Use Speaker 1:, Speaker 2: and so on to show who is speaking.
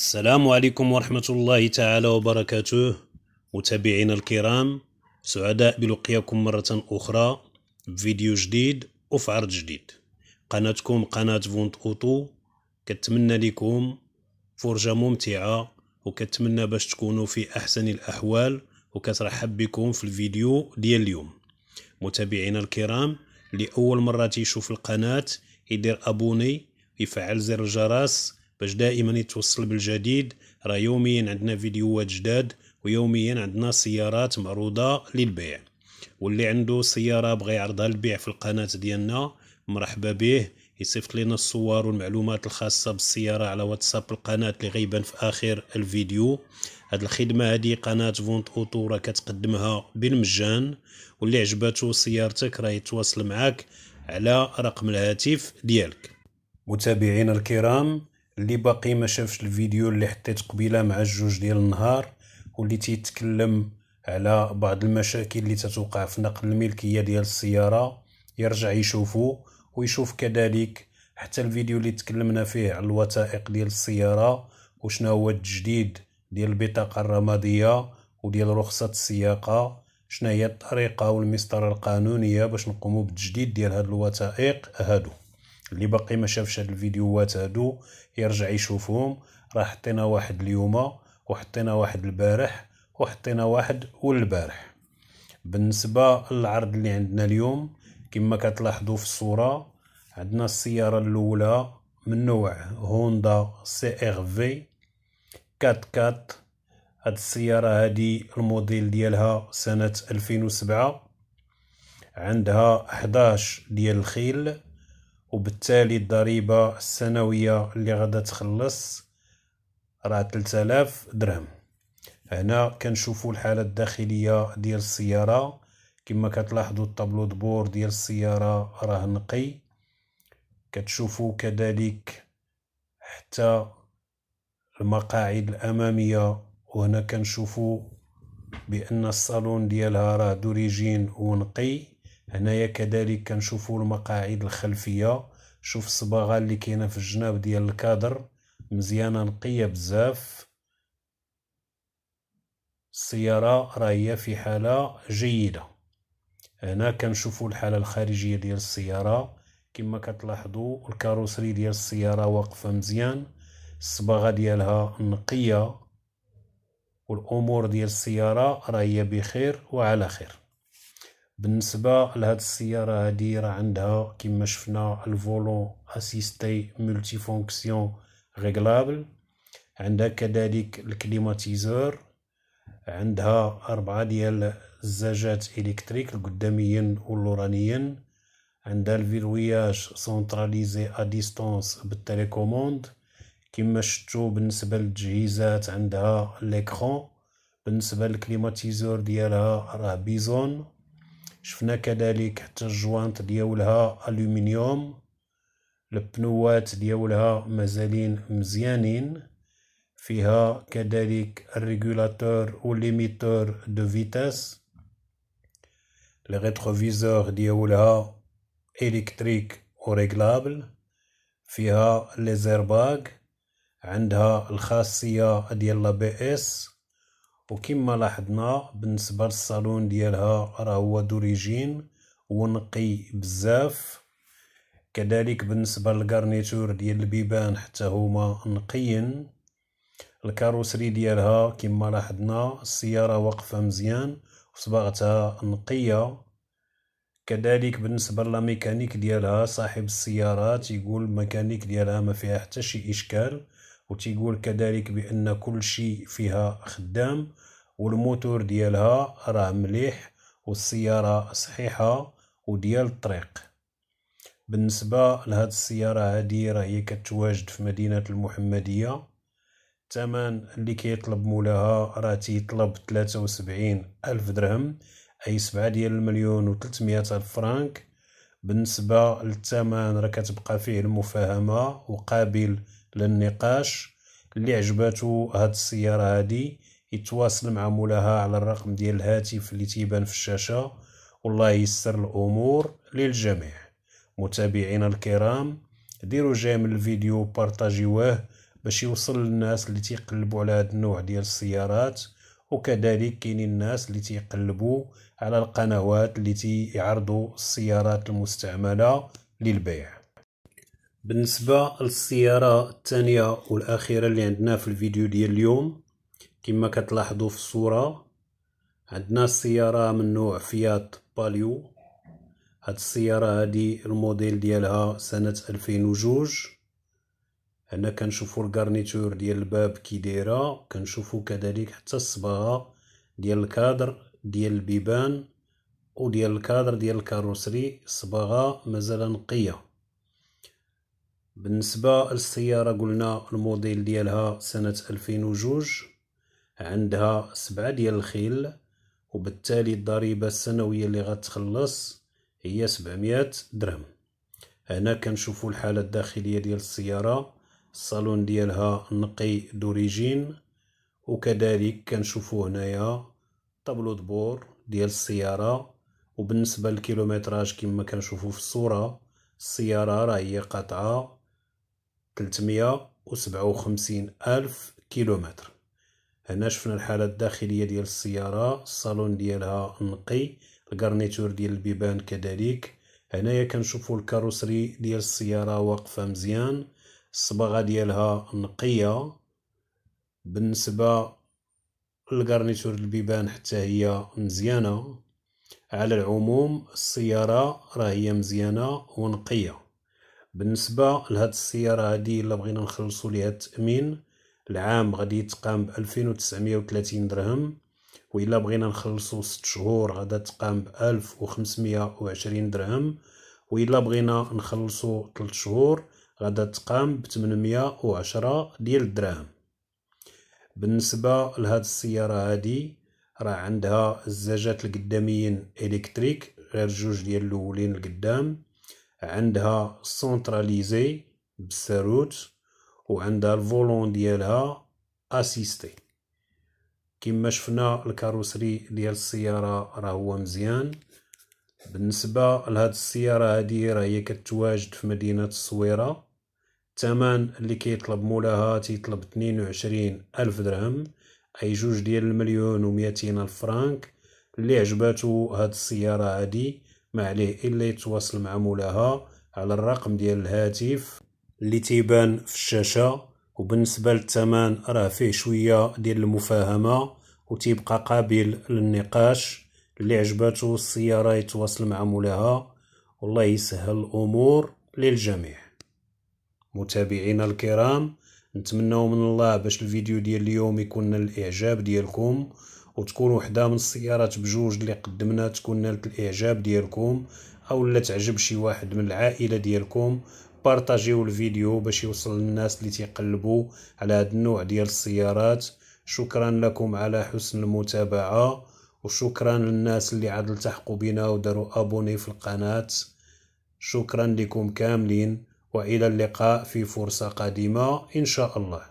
Speaker 1: السلام عليكم ورحمة الله تعالى وبركاته. متابعينا الكرام سعداء بلقياكم مرة أخرى بفيديو جديد وفي عرض جديد. قناتكم قناة فونت أوتو. كتمنى لكم فرجة ممتعة وكتمنى باش تكونوا في أحسن الأحوال وكترحب بكم في الفيديو ديال اليوم. متابعينا الكرام لأول مرة تيشوف القناة يدير abonner يفعل زر الجرس باش دائما يتوصل بالجديد. راه يوميا عندنا فيديوهات جداد ويوميا عندنا سيارات معروضة للبيع. واللي عنده سيارة بغى يعرضها للبيع في القناة ديالنا مرحبا به. يصيفط لنا الصور والمعلومات الخاصة بالسيارة على واتساب القناة اللي غيبان في آخر الفيديو. هاد الخدمة هادي قناة فونت أوتو راه كتقدمها بالمجان. واللي عجباتو سيارتك راه يتواصل معاك على رقم الهاتف ديالك. متابعينا الكرام اللي باقي ما شافش الفيديو اللي حطيت قبيلة مع الجوج ديال النهار واللي تيتكلم على بعض المشاكل اللي تتوقع في نقل الملكية ديال السيارة يرجع يشوفو ويشوف كذلك حتى الفيديو اللي تكلمنا فيه على الوثائق ديال السيارة وشنا هو التجديد ديال البطاقة الرمادية وديال رخصة السياقة شنا هي الطريقة والمسطرة القانونية باش نقوموا بالتجديد ديال هاد الوثائق هادو. اللي باقي ما شافش هاد الفيديوهات هادو يرجع يشوفهم راه حطينا واحد اليوم وحطينا واحد البارح وحطينا واحد والبارح. بالنسبة للعرض اللي عندنا اليوم كما كتلاحظوا في الصورة عندنا السيارة الأولى من نوع هوندا CRV. 4 4 هاد السيارة هادي الموديل ديالها سنة 2007 عندها 11 ديال الخيل. وبالتالي الضريبة السنوية اللي غادا تخلص راه 3000 درهم. هنا كنشوفوا الحالة الداخلية ديال السيارة. كما كتلاحظوا ال tableau de bord ديال السيارة راه نقي. كتشوفوا كذلك حتى المقاعد الأمامية. وهنا كنشوفوا بأن الصالون ديالها راه دوريجين ونقي. هنايا كذلك كنشوفوا المقاعد الخلفية. شوف الصباغة اللي كاينة في الجناب ديال الكادر. مزيانة نقية بزاف. السيارة راهي في حالة جيدة. هنا كنشوفوا الحالة الخارجية ديال السيارة. كما كتلاحظوا ال carrosserie ديال السيارة واقفة مزيان. الصباغة ديالها نقية. والأمور ديال السيارة راهي بخير وعلى خير. بالنسبة لهاد السيارة هادي راه عندها كما شفنا ال volant assisté multifonction réglable عندها كذلك ال climatiseur عندها أربعة ديال الزاجات électriques القداميين واللورانيين عندها ال verrouillage centralisé à distance بال télécommande. كما شفتو بالنسبة للتجهيزات عندها l'écran بالنسبة لل climatiseur ديالها راه bizone. شفنا كذلك حتى الجوانط ديالها ألومنيوم البنوات ديالها مازالين مزيانين فيها كذلك ال régulateur و ال limiteur de vitesse. les rétroviseurs ديالها électriques و réglables فيها les airbags عندها الخاصية ديال l'ABS وكما لاحظنا بالنسبة للصالون ديالها راه هو d'origine ونقي بزاف. كذلك بالنسبة لل garniture ديال البيبان حتى هما نقيين. الكاروسري ديالها كما لاحظنا السيارة واقفة مزيان وصباغتها نقية. كذلك بالنسبة للميكانيك ديالها صاحب السيارة تيقول الميكانيك ديالها ما فيها حتى شي إشكال. وتيقول كذلك بأن كل شيء فيها خدام والموتور ديالها راه مليح والسيارة صحيحة وديال الطريق. بالنسبة لهاد السيارة هادي راه هي كتواجد في مدينة المحمدية. الثمن اللي كيطلب مولاها راه تيطلب 73 ألف درهم أي 7 ديال المليون و 300 ألف فرانك. بالنسبة للثمن راه كتبقى فيه المفاهمة وقابل للنقاش اللي عجباتو هاد السيارة هادي. يتواصل مع مولاها على الرقم ديال الهاتف اللي تيبان في الشاشة. والله يسر الأمور للجميع. متابعينا الكرام ديروا جيم الفيديو بارطاجيوه باش يوصل للناس اللي تيقلبوا على هذا النوع ديال السيارات. وكذلك كاينين الناس اللي تيقلبوا على القنوات اللي تيعرضوا السيارات المستعملة للبيع. بالنسبة للسيارة الثانية والأخيرة اللي عندنا في الفيديو ديال اليوم كما كتلاحظوا في الصورة عندنا السيارة من نوع فيات باليو هاد السيارة هادي الموديل ديالها سنة 2002 هنا كنشوفوا ال garniture ديال الباب كي دايرة كنشوفوا كذلك حتى الصباغة ديال الكادر ديال البيبان وديال الكادر ديال ال carrosserie. الصباغة مازال نقية. بالنسبة للسيارة قلنا الموديل ديالها سنة 2002 عندها سبعة ديال الخيل وبالتالي الضريبة السنوية اللي غتخلص هي 700 درهم. هنا كنشوفوا الحالة الداخلية ديال السيارة الصالون ديالها نقي دوريجين وكذلك كنشوفوا هنايا طابلو دبور ديال السيارة. وبالنسبة للكيلومتراج كما كنشوفوا في الصورة السيارة راه هي قاطعة 357 ألف كيلومتر. هنا شفنا الحالة الداخلية ديال السيارة الصالون ديالها نقي ال garniture ديال البيبان كذلك. هنايا كنشوفوا ال carrosserie ديال السيارة واقفة مزيان الصباغة ديالها نقية. بالنسبة لل garniture البيبان حتى هي مزيانة على العموم السيارة راه هي مزيانة ونقية. بالنسبة لهاد السيارة هادي إلا بغينا نخلصوا ليها التأمين العام غادي يتقام ب 2930 درهم وإلا بغينا نخلصو ست شهور غادا تقام ب 1520 درهم وإلا بغينا نخلصو تلت شهور غادا تقام ب 810 ديال الدراهم. بالنسبة لهاد السيارة هادي راه عندها الزجاج القداميين إلكتريك غير جوج ديال الأولين القدام. عندها سونتراليزي بالساروت وعندها ال volant ديالها assisté كما شفنا ال carrosserie ديال السيارة راه هو مزيان. بالنسبة لهاد السيارة هادي راه هي كتواجد في مدينة الصويرة. الثمن اللي كيطلب مولاها تيطلب 22 ألف درهم. أي جوج ديال المليون و ألف فرانك. اللي عجباتو هاد السيارة هادي ما عليه إلا يتواصل مع مولاها على الرقم ديال الهاتف اللي تيبان في الشاشة. وبالنسبة للثمن راه فيه شوية ديال المفاهمة وتيبقى قابل للنقاش. اللي عجباتو السيارة يتواصل مع مولاها. والله يسهل الأمور للجميع. متابعينا الكرام نتمنى من الله باش الفيديو ديال اليوم يكون الإعجاب ديالكم. وتكون وحدة من السيارات بجوج اللي قدمنا تكون نالت الإعجاب ديالكم أو لا تعجب شي واحد من العائلة ديالكم. بارطاجيو الفيديو باش يوصل للناس اللي تيقلبوا على هذا النوع ديال السيارات. شكرا لكم على حسن المتابعة وشكرا للناس اللي عاد التحقوا بنا وداروا أبوني في القناة. شكرا لكم كاملين وإلى اللقاء في فرصة قادمة إن شاء الله.